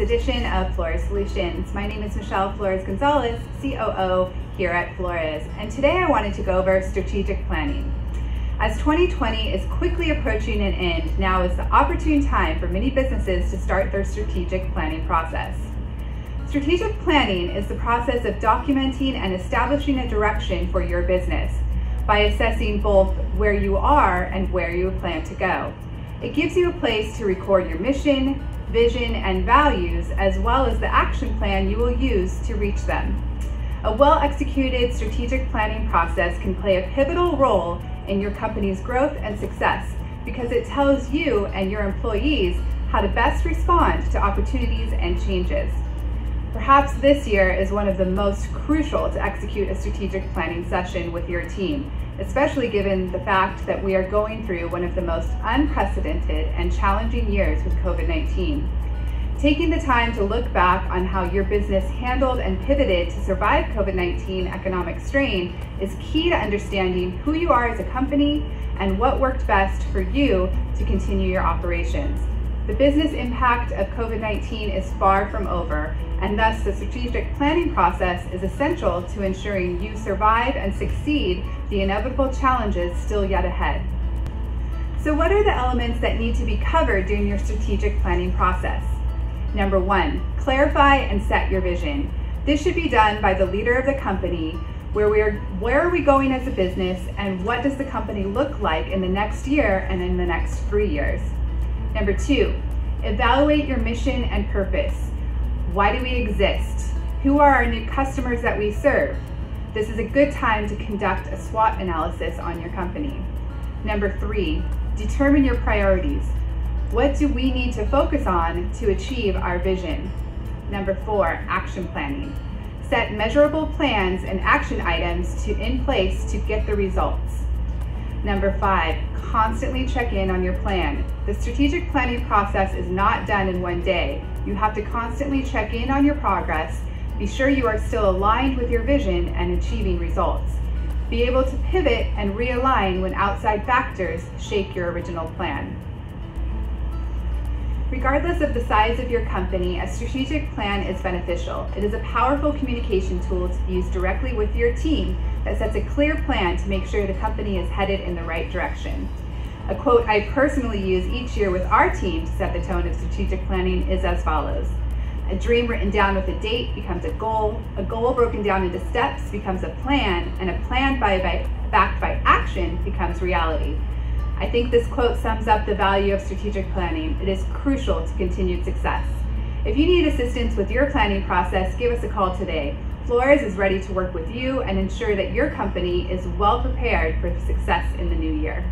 edition of Flores Solutions. My name is Michelle Flores Gonzalez, COO here at Flores, and today I wanted to go over strategic planning. As 2020 is quickly approaching an end, now is the opportune time for many businesses to start their strategic planning process. Strategic planning is the process of documenting and establishing a direction for your business by assessing both where you are and where you plan to go. It gives you a place to record your mission, vision, and values, as well as the action plan you will use to reach them. A well-executed strategic planning process can play a pivotal role in your company's growth and success because it tells you and your employees how to best respond to opportunities and changes. Perhaps this year is one of the most crucial to execute a strategic planning session with your team, especially given the fact that we are going through one of the most unprecedented and challenging years with COVID-19. Taking the time to look back on how your business handled and pivoted to survive COVID-19 economic strain is key to understanding who you are as a company and what worked best for you to continue your operations. The business impact of COVID-19 is far from over, and thus the strategic planning process is essential to ensuring you survive and succeed the inevitable challenges still yet ahead. So what are the elements that need to be covered during your strategic planning process? Number one, clarify and set your vision. This should be done by the leader of the company where we are where are we going as a business and what does the company look like in the next year and in the next three years. Number two, evaluate your mission and purpose. Why do we exist? Who are our new customers that we serve? This is a good time to conduct a SWOT analysis on your company. Number three, determine your priorities. What do we need to focus on to achieve our vision? Number four, action planning. Set measurable plans and action items to in place to get the results. Number five, constantly check in on your plan. The strategic planning process is not done in one day. You have to constantly check in on your progress, be sure you are still aligned with your vision and achieving results. Be able to pivot and realign when outside factors shake your original plan. Regardless of the size of your company, a strategic plan is beneficial. It is a powerful communication tool to use directly with your team that sets a clear plan to make sure the company is headed in the right direction. A quote I personally use each year with our team to set the tone of strategic planning is as follows. A dream written down with a date becomes a goal, a goal broken down into steps becomes a plan, and a plan by, by, backed by action becomes reality. I think this quote sums up the value of strategic planning. It is crucial to continued success. If you need assistance with your planning process, give us a call today. Flores is ready to work with you and ensure that your company is well prepared for success in the new year.